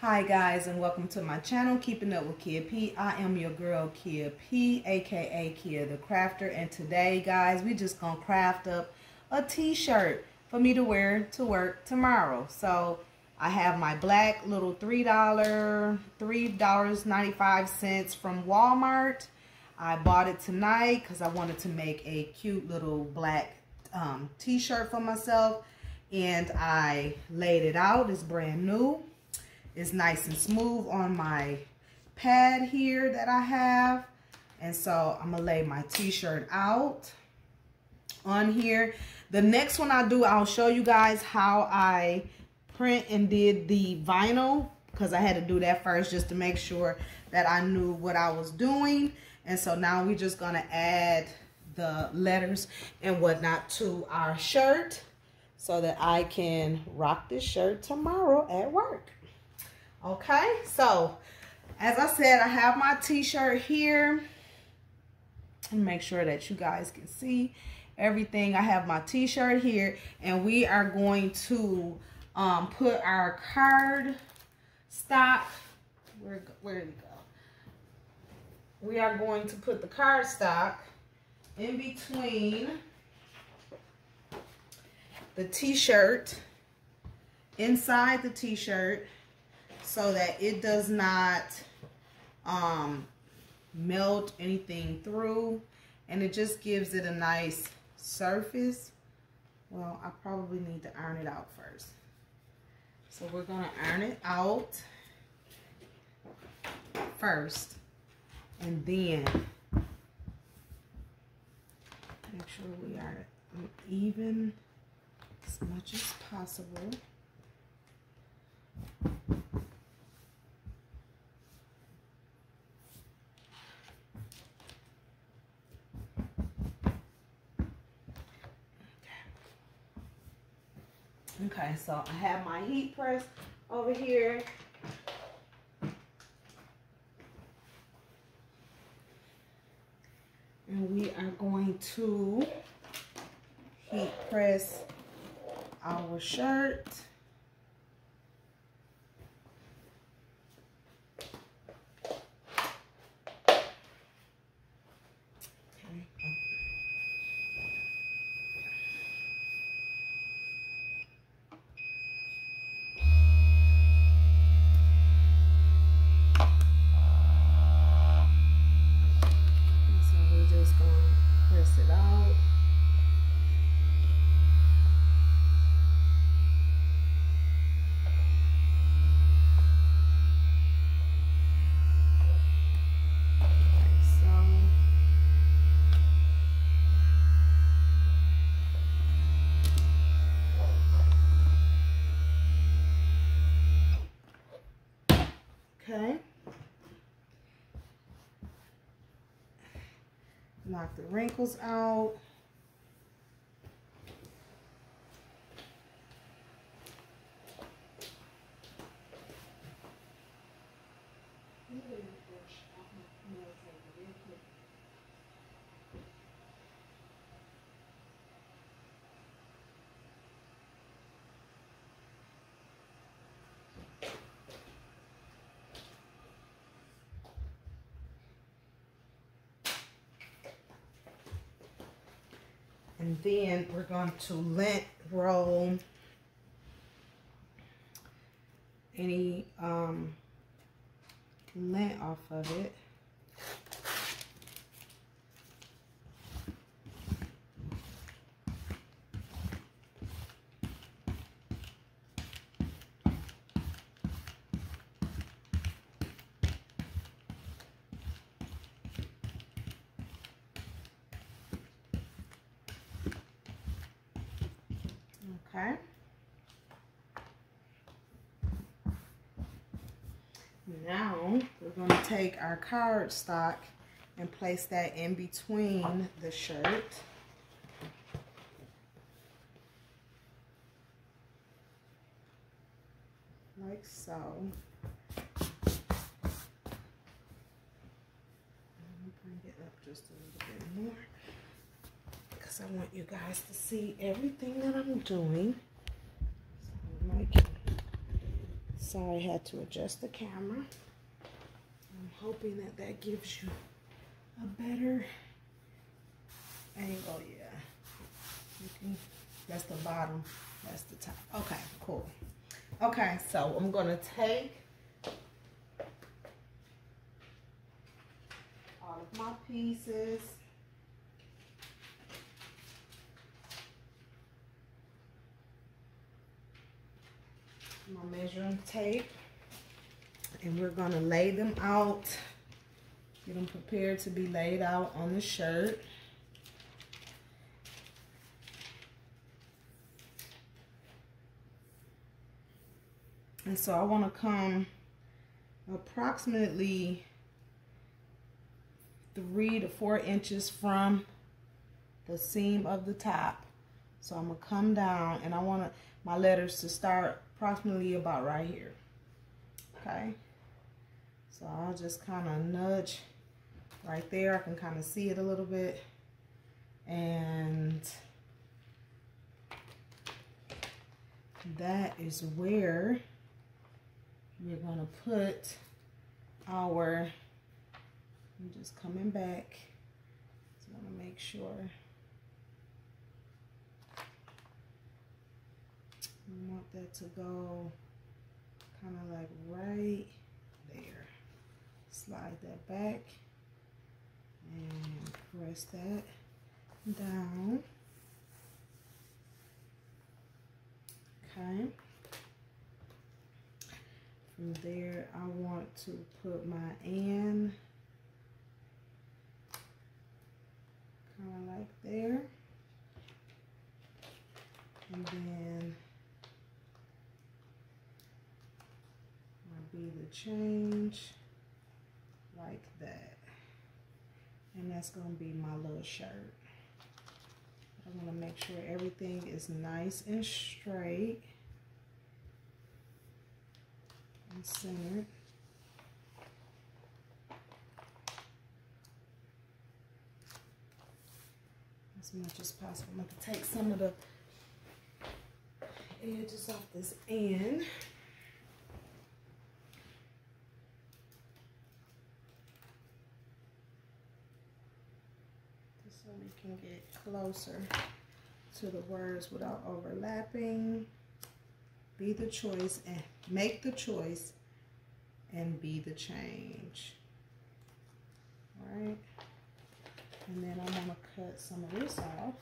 Hi guys and welcome to my channel Keeping Up with Kia P. I am your girl Kia P aka Kia the Crafter and today guys we just gonna craft up a t-shirt for me to wear to work tomorrow. So I have my black little $3 $3.95 from Walmart. I bought it tonight because I wanted to make a cute little black um, t-shirt for myself and I laid it out. It's brand new It's nice and smooth on my pad here that I have. And so I'm going to lay my t-shirt out on here. The next one I do, I'll show you guys how I print and did the vinyl because I had to do that first just to make sure that I knew what I was doing. And so now we're just going to add the letters and whatnot to our shirt so that I can rock this shirt tomorrow at work. Okay, so as I said, I have my t-shirt here. And make sure that you guys can see everything. I have my t-shirt here and we are going to um, put our card stock, where, where did it go? We are going to put the card stock in between the t-shirt, inside the t-shirt, so that it does not um, melt anything through and it just gives it a nice surface. Well, I probably need to iron it out first. So we're to iron it out first and then make sure we are even as much as possible. Okay, so I have my heat press over here. And we are going to heat press our shirt. Knock the wrinkles out. And then we're going to lint roll any um, lint off of it. Okay. Now we're going to take our card stock and place that in between the shirt. like so. bring it up just a little bit more because I want you guys to see everything that I'm doing. So sorry, I had to adjust the camera. Hoping that that gives you a better angle. Yeah, you can. That's the bottom. That's the top. Okay, cool. Okay, so I'm gonna take all of my pieces. My measuring tape and we're gonna lay them out. Get them prepared to be laid out on the shirt. And so I want to come approximately three to four inches from the seam of the top. So I'm gonna come down and I want my letters to start approximately about right here. Okay so I'll just kind of nudge right there. I can kind of see it a little bit. And that is where we're going to put our, I'm just coming back. I want to make sure. I want that to go kind of like right there slide that back and press that down. Okay. From there I want to put my and kind of like there. And then will be the change like that. And that's going to be my little shirt. I want to make sure everything is nice and straight and centered. As much as possible. I'm going to take some of the edges off this end. can get closer to the words without overlapping. Be the choice and make the choice and be the change. All right. And then I'm going to cut some of this off.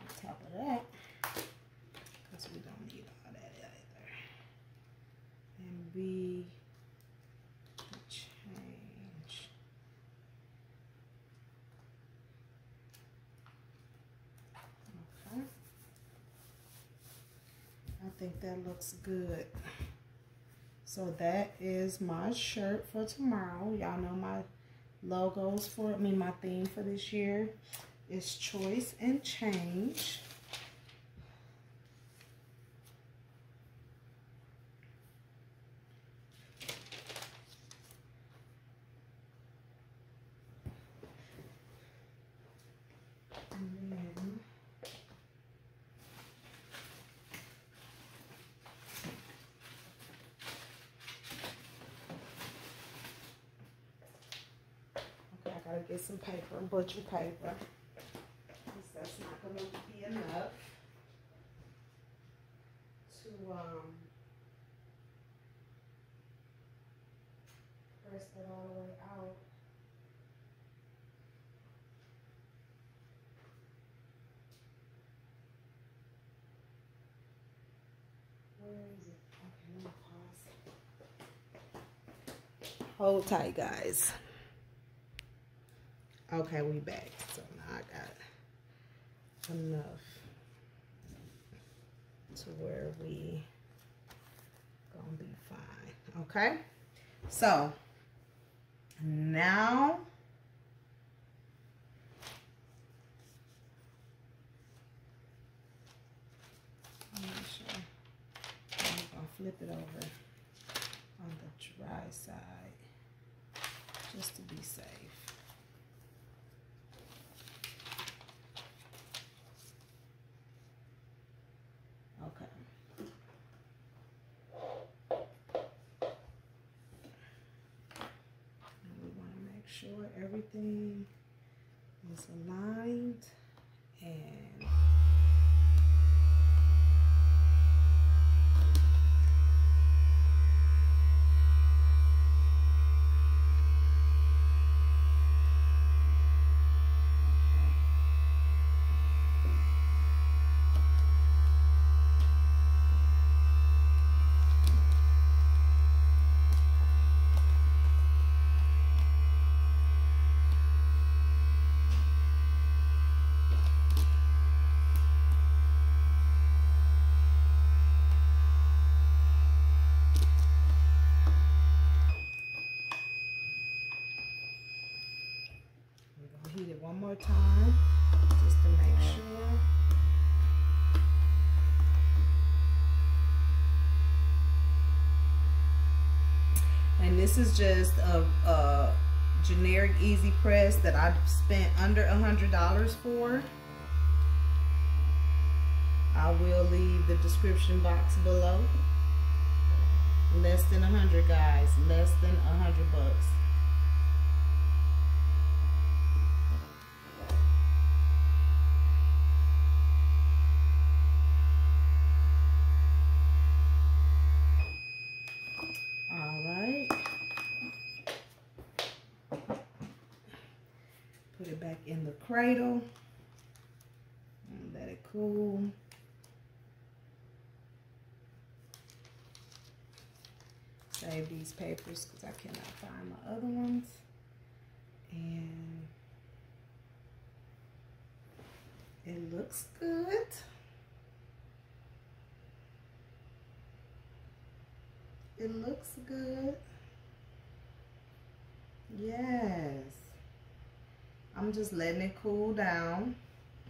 On top of that, because we don't need all that either. And be think that looks good. So that is my shirt for tomorrow. Y'all know my logos for, I mean my theme for this year is choice and change. Get some paper, butcher paper. Because that's not to be enough to um, press that all the way out. Hold tight, guys. Okay, we back. So now I got enough to where we gonna be fine. Okay. So now i flip it over on the dry side just to be safe. Everything is aligned and one more time just to make sure. And this is just a, a generic easy press that I spent under a hundred dollars for. I will leave the description box below. Less than a hundred guys, less than a hundred bucks. Cradle and let it cool. Save these papers because I cannot find my other ones. And it looks good. It looks good. Yes. I'm just letting it cool down.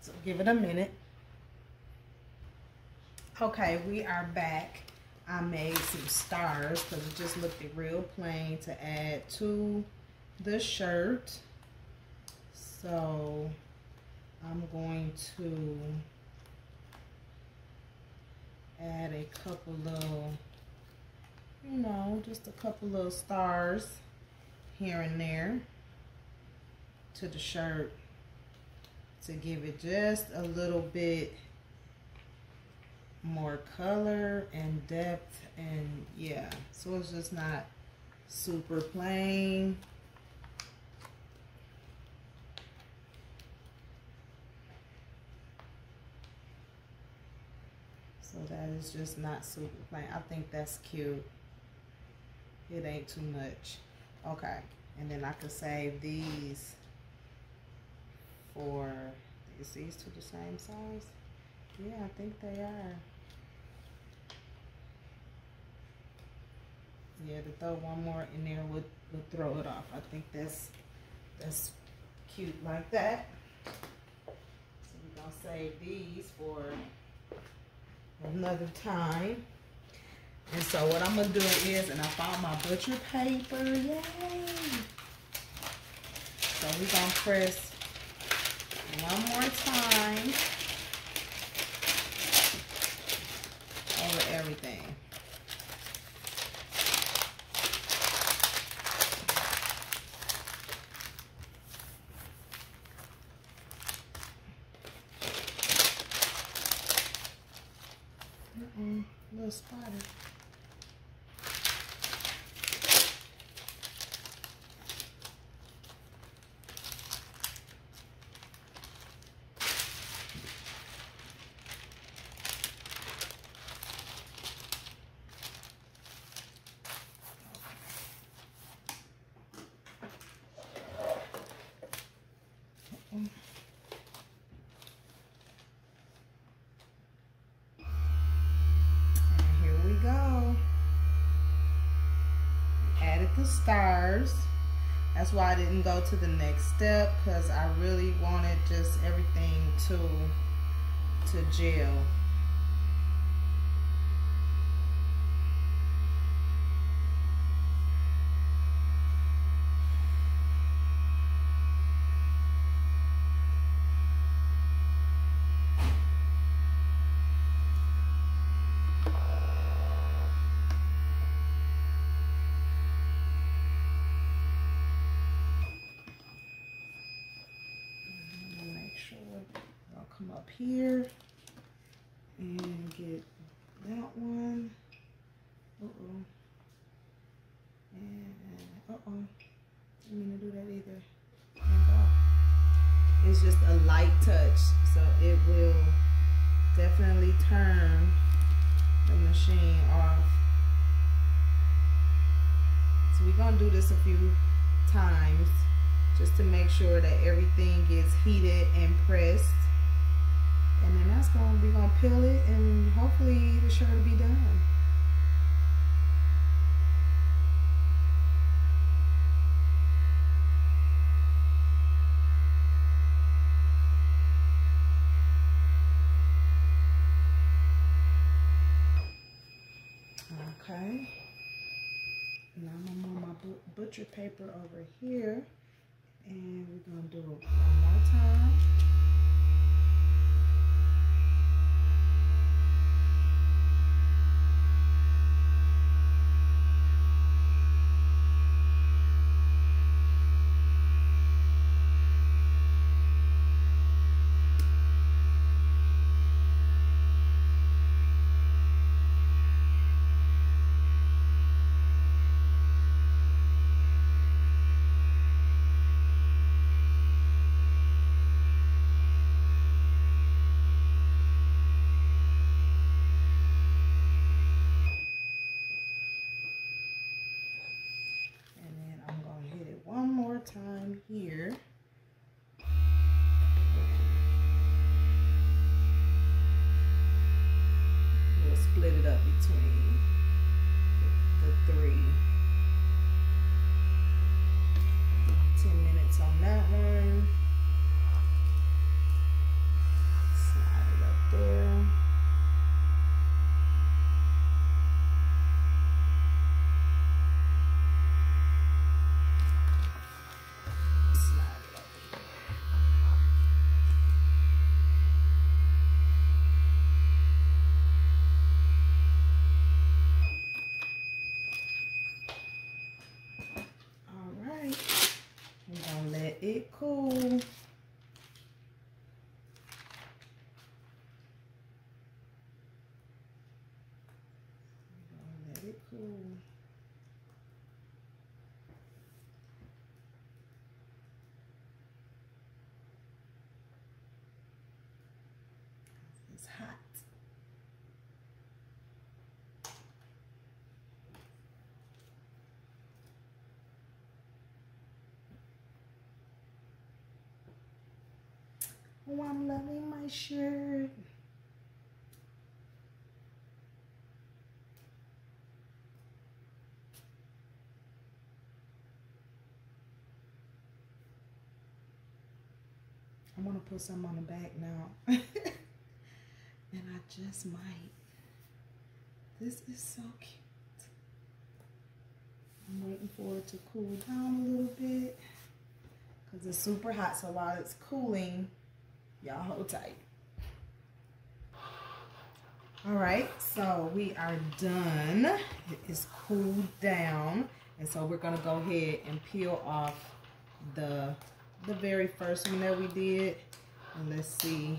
So give it a minute. Okay, we are back. I made some stars because it just looked real plain to add to the shirt. So I'm going to add a couple little, you know, just a couple little stars here and there to the shirt to give it just a little bit more color and depth and yeah. So it's just not super plain. So that is just not super plain. I think that's cute. It ain't too much. Okay. And then I could save these for, is these two the same size? Yeah, I think they are. Yeah, to throw one more in there would, would throw it off. I think that's, that's cute like that. So we're gonna save these for another time. And so what I'm gonna do is, and I found my butcher paper, yay! So we're gonna press one more time over everything. Mm -mm, little spider. The stars. That's why I didn't go to the next step because I really wanted just everything to, to gel. Come up here and get that one. Uh-oh. And, uh, uh-oh. Didn't mean to do that either. It's just a light touch, so it will definitely turn the machine off. So we're gonna do this a few times just to make sure that everything gets heated and pressed. And then that's gonna be gonna peel it and hopefully the shirt will be done. Okay. Now I'm on my butcher paper over here. And we're going to do it one more time Oh, I'm loving my shirt. I want to put some on the back now. and I just might. This is so cute. I'm waiting for it to cool down a little bit. Because it's super hot, so while it's cooling, Y'all hold tight. All right, so we are done. It is cooled down. And so we're gonna go ahead and peel off the, the very first one that we did. And let's see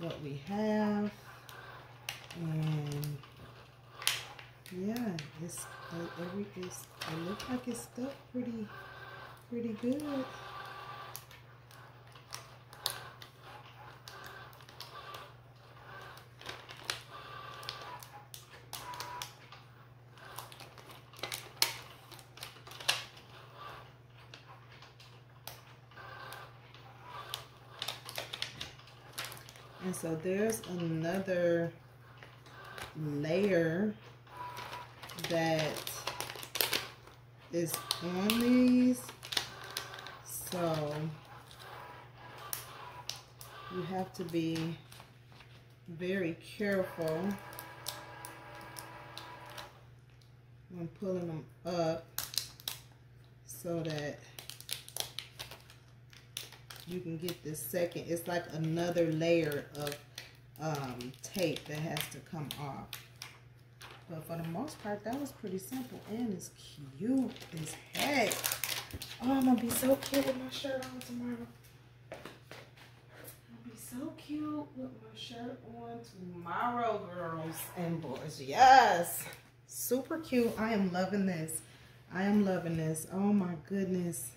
what we have. And yeah, it's every it's it looks like it's stuck pretty pretty good. So there's another layer that is on these. So you have to be very careful when pulling them up so that you can get this second. It's like another layer of um, tape that has to come off. But for the most part, that was pretty simple. And it's cute as heck. Oh, I'm going to be so cute with my shirt on tomorrow. I'll be so so cute with my shirt on tomorrow, girls and boys. Yes. Super cute. I am loving this. I am loving this. Oh my goodness.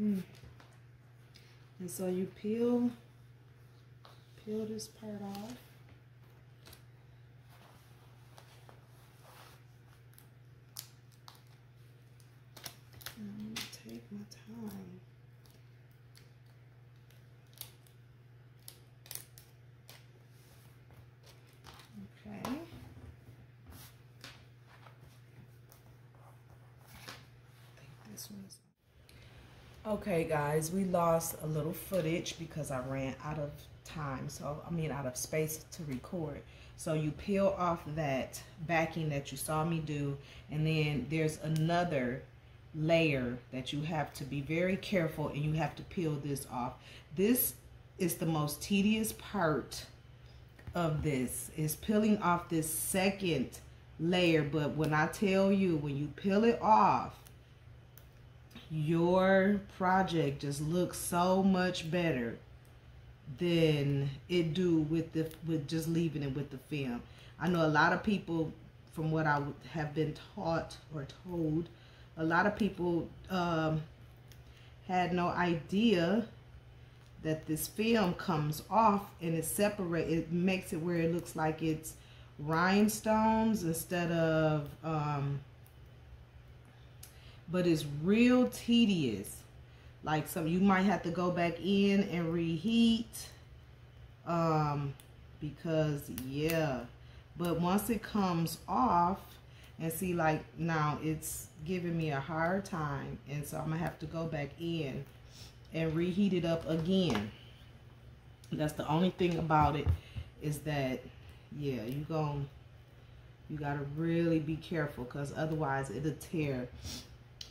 Mm. And so you peel, peel this part off. I'm gonna take my time. Okay. this one's okay guys we lost a little footage because I ran out of time so I mean out of space to record so you peel off that backing that you saw me do and then there's another layer that you have to be very careful and you have to peel this off. This is the most tedious part of this is peeling off this second layer but when I tell you when you peel it off your project just looks so much better than it do with the with just leaving it with the film. I know a lot of people from what I have been taught or told a lot of people um, had no idea that this film comes off and it separate it makes it where it looks like it's rhinestones instead of um, but it's real tedious. Like some you might have to go back in and reheat um, because yeah. But once it comes off and see like now it's giving me a hard time and so I'm gonna have to go back in and reheat it up again. That's the only thing about it is that yeah you going you gotta really be careful because otherwise it'll tear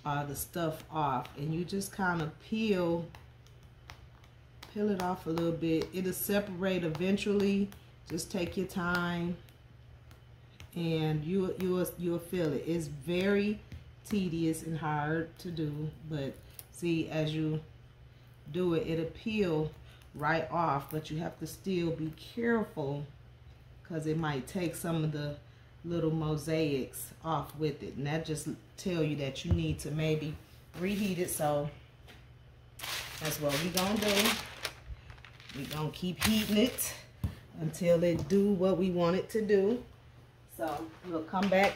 uh, the stuff off and you just kind of peel peel it off a little bit it'll separate eventually just take your time and you you you'll feel it. It's very tedious and hard to do, but see as you do it, it'll peel right off, but you have to still be careful because it might take some of the little mosaics off with it. And that just tell you that you need to maybe reheat it. So that's what we gonna do. we gonna keep heating it until it do what we want it to do. So we'll come back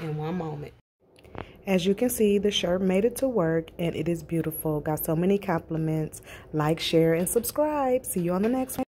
in one moment. As you can see, the shirt made it to work and it is beautiful. Got so many compliments. Like, share, and subscribe. See you on the next one.